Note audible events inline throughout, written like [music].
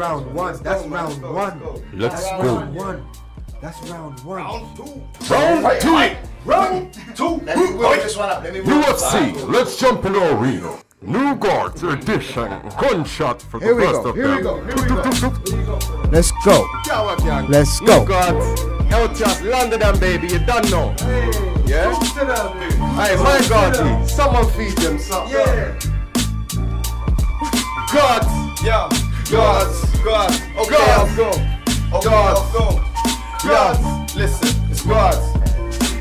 round one. That's round one. Let's That's go. round one. That's round one. Round two. Round two. Round two. Let me wheel this one up. Let me wheel this UFC, let's jump in the arena. New Guardz edition. Gunshot for the Here we best go, here we go, here we go. Let's go. Let's go. New go. Guards. Eltias, London, baby. You done know. Yeah? Hey, my God, someone feed them something. Yeah. Guards. Yeah. Gods. Gods. Okay. I'll go. Okay, I'll go. Gods. Listen, it's gods.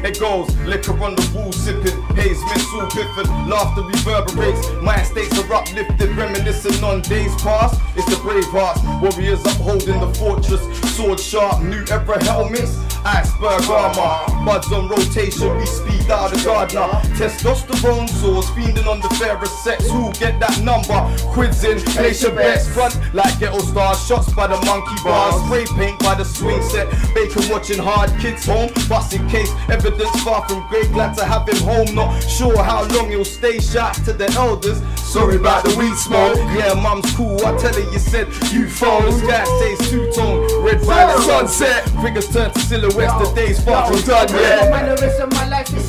It goes, liquor on the wall, sipping, haze, missile, piffin, laughter reverberates, My states are uplifted, reminiscing on days past. It's the brave hearts, warriors upholding the fortress, sword sharp, new era helmets, iceberg armor, buds on rotation, we speed out the gardener, testosterone soars, fiending on the fairest sex, who get that number, quids in, place your bets, front like ghetto stars, shots by the monkey bars, spray paint by the swing set, bacon watching hard, kids home, busting case, evidence far from great, glad to have him home, not sure how long he'll stay, shout to the elders, sorry about the weed smoke, yeah mum's cool, I tell her you said you phone, the sky stays two-tone, red violet sunset, figures turn to silhouettes, the day's far from done, yeah.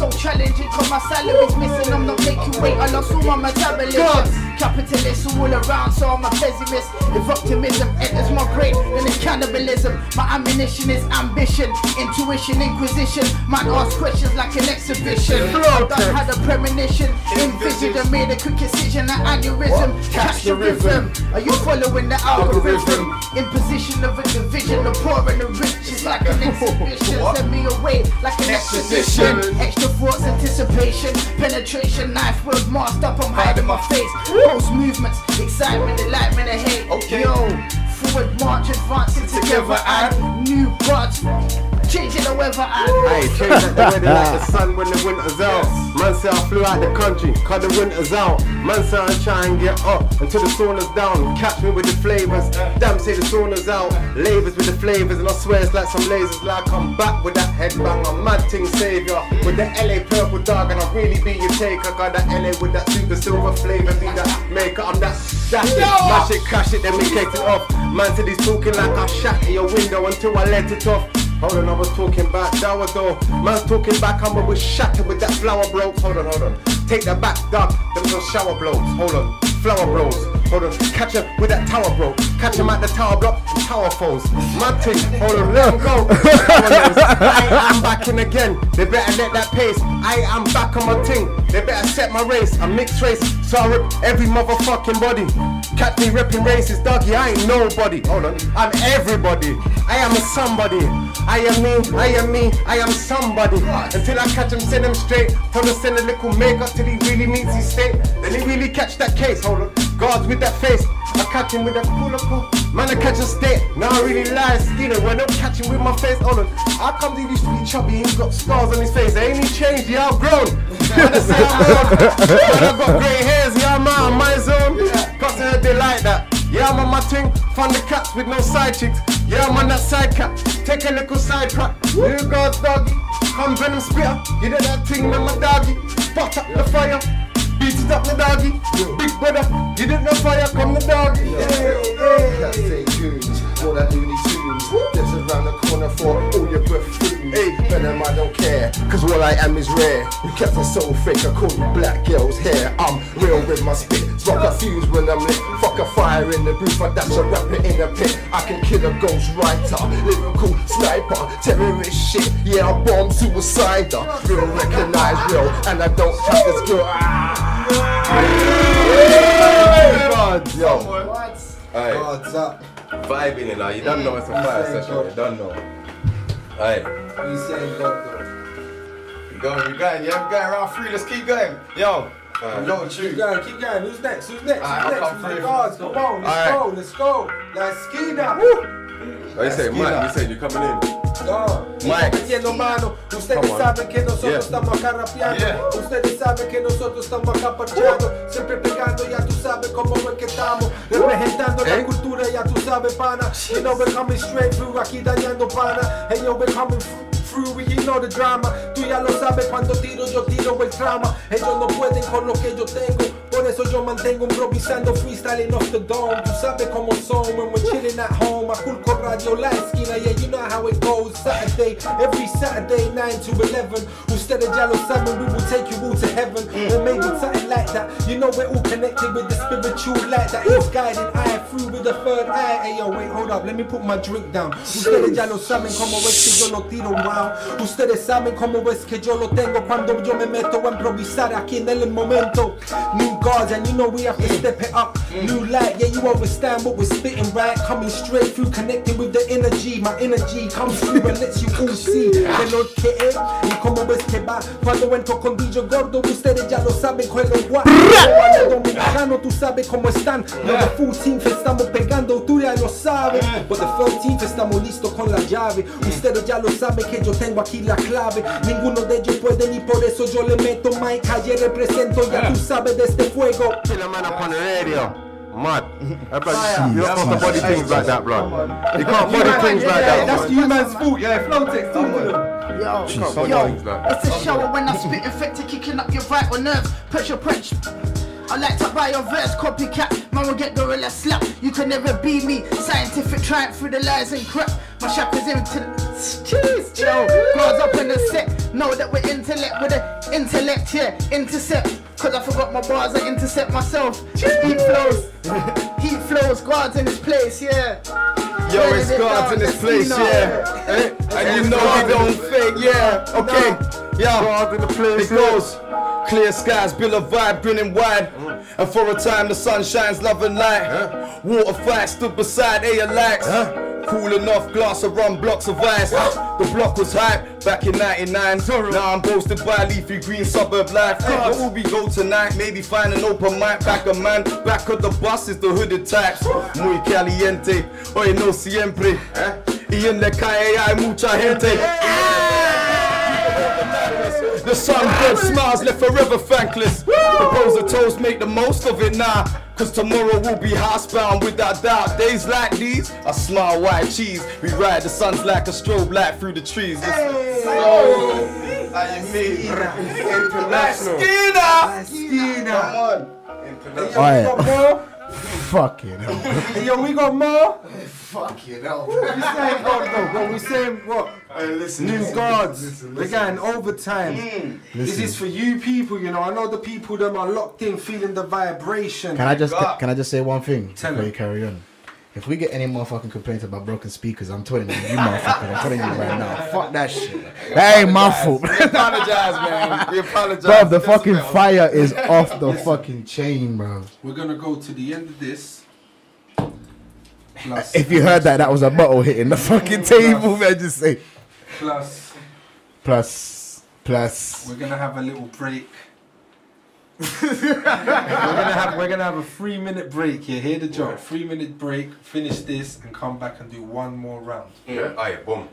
Mannerism, my life is so challenging Cause my salary's missing, I'm not making weight I lost all my metabolism. Capitalists all around, so I'm a pessimist. If optimism enters my brain, then it's cannibalism. My ammunition is ambition, intuition, inquisition. Man ask questions like an exhibition. I done had a premonition, envisioned and made a quick decision An aneurysm, catch the rhythm. Are you following the algorithm? In position of a division, the poor and the rich is like an exhibition Send me away like an exposition Extra thoughts, anticipation, penetration, knife word masked up, I'm hiding my face. Post movements, excitement, enlightenment, and hate. Okay. Yo, forward march, advancing together, and new the weather, and Hey, change at the weather like the [laughs] sun when the winter's out. Man say I flew out the country, cause the winter's out. Man say I try and get up until the sauna's down. Catch me with the flavors. Damn, say the sauna's out. Lavers with the flavors, and I swear it's like some lasers. Like I'm back with that headbang, I'm mad ting savior. With the LA purple dog, and I'll really be your taker. Got that LA with that super silver flavor, be that maker. I'm that dash it, mash it, crash it, then we kicked it off. Man said he's talking like I shatter your window until I let it off. Hold on, I was talking about sourdough. Man's talking back, I'm with shattered with that flower blokes. Hold on, hold on. Take that back, dog. Them those shower blokes. Hold on. Flower bros. Hold on. Catch him with that tower bro. Catch him at the tower block. Tower falls. Man thing. Hold on, let him go. [laughs] I am back in again. They better let that pace. I am back on my thing. They better set my race. I'm mixed race. So I rip every motherfucking body. Catch me ripping races, doggy. I ain't nobody. Hold on. I'm everybody. I am a somebody. I am me, I am me, I am somebody. Until I catch him, send him straight. Tell him send a little makeup till he really meets his state. Then he really catch that case. Hold on. Guards with that face. I catch him with that cool cool. Man, I catch a state. Now I really lie, skinner. When I'm catching with my face. Hold on. How come he used to be chubby? He's got scars on his face. Ain't he changed. He outgrown. Man, I say I'm old. Man, I got grey hairs. Yeah, I'm out of my zone. Cause I heard they like that. Yeah, I'm on my thing, fund the cats with no side chicks. Yeah, I'm on that side cat. Take a little side crack. New God's doggy. Come venom spitter. You did that thing with my doggy. Spot up the fire. Come the doggy. That's say goons, all that Looney Tunes. Just around the corner for all your buffoons. Hey, Venom, I don't care, cause all I am is rare. You kept a soul fake, I call you black girl's hair. I'm real with my spit, rock a fuse when I'm lit. Fuck a fire in the booth, I dash a rapper in the pit. I can kill a ghost writer, lyrical sniper, terrorist shit. Yeah, I bomb suicider. Real recognize real, and I don't have the skill. God, ah. Yo. What? Aye. God's up. Vibing it now. You don't know it's a fire session. You don't know. Aye. You saying though? We going, we going, yeah, we going round three, let's keep going. Yo, Alright. yo, Keep going, keep going. Who's next? Who's next? Alright, Who's next? Who's the guards? Come on, let's Alright. go, let's go. Let's ski now. Woo! What you say, Mike? You saying you coming in? No. Mike. Metiendo mano, ustedes saben que nosotros Yeah. estamos acá rapeando. Yeah. Ustedes saben que nosotros estamos acá parcheando. Siempre pegando, ya tú sabes cómo es que estamos. Representando la Eh? cultura, ya tú sabes, pana. You know we're coming straight through, aquí dañando pana. Hey yo, we're coming through, you know the drama. Tú ya lo sabes, cuando tiro yo tiro el trama. Ellos no pueden con lo que yo tengo. Por eso yo mantengo improvisando freestyling off the dome. Tú sabes cómo son when we're chilling at home. Aculco Radio La Eskina, yeah, you know how it goes. Saturday, every Saturday, 9 to 11. Ustedes ya lo saben, we will take you all to heaven. Or maybe something like that. You know we're all connected with the spiritual light that is guiding eye through with the third eye. Hey yo, wait, hold up, let me put my drink down. Ustedes ya lo saben cómo es que yo lo tiro round. Ustedes saben cómo es que yo lo tengo cuando yo me meto a improvisar aquí en el momento. New Guardz, and you know we have to step it up. New light, yeah, you understand what we're spitting right. Coming straight through, connecting with the energy. My energy comes through and lets you all see de lo que es y cómo es que va. Cuando entro con DJ Gordo, ustedes ya lo saben es guay. Dominicano, tú sabes cómo están. Lo de 14th estamos pegando, tú ya lo sabes. But the 13th estamos listos con la llave. Ustedes ya lo saben que yo tengo aquí la clave. Ninguno de ellos puede ni por eso yo le meto Mike. Ayer represento, ya tú sabes de este fuego. Kill a man up on the radio. Mad. [laughs] Hey, blood, you don't supposed to body things like that, blood. You can't body things like that. That's blood. you man's fault, yeah. Flowtecs, talk to. Yo, Jeez, yo, like- it's a shower when I spit infected, kicking up your vital nerves. Pressure, punch. I like to buy your verse, copycat. Man will get gorilla slap. You can never be me. Scientific triumph through the lies and crap. My shop is into Jeez, yo. Guards up in the set. Know that we're intellect with the intellect, yeah. Intercept. Cause I forgot my bars, I intercept myself. Heat flows. [laughs] Heat flows, guards in this place, yeah. Yo, it's guards in this place, yeah. Eh? And you know we don't fake, yeah. Okay, yeah. Guards in the place, It goes. Clear skies, bill of vibe, grinning wide. And for a time the sun shines, love and light. Water fight, stood beside air lights. Cooling off glass of rum, blocks of ice. The block was hype back in 99. Now I'm boasted by leafy green suburb life. Where will we go tonight? Maybe find an open mic. Back a man, back of the bus is the hooded types. Muy caliente, hoy no siempre. Y en la calle hay mucha gente. The sun god smiles, left forever thankless. Propose a toast, make the most of it now. Cause tomorrow will be housebound without doubt. Days like these, I smile white cheese. We ride the sun's like a strobe light through the trees. Listen. So, how you mean? International. Skeeter! Come on. Yo, we got more. Hey, Yo, we got more. Fucking hell. What we saying, Gordo? What we saying? What? Hey, listen. New listen, guards. listen, We're listen. getting overtime. Hmm. This is for you people, you know. I know the people that are locked in, feeling the vibration. Can I just God. can I just say one thing Tell before him. you carry on? If we get any motherfucking complaints about broken speakers, I'm telling you, you motherfucker, I'm telling you right now, fuck that shit. That ain't my fault. [laughs] We apologize, man. We apologize. Bro, the Just fucking about- fire is [laughs] off the fucking chain, bro. We're gonna go to the end of this. Plus, If you heard that, that was a bottle hitting the fucking table, man. Just say Plus. Plus. plus, plus, plus. we're gonna have a little break. We're gonna have we're gonna have a three minute break here. Hear the joke. Three minute break. Finish this and come back and do one more round. Yeah, aye, boom.